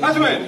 마지막에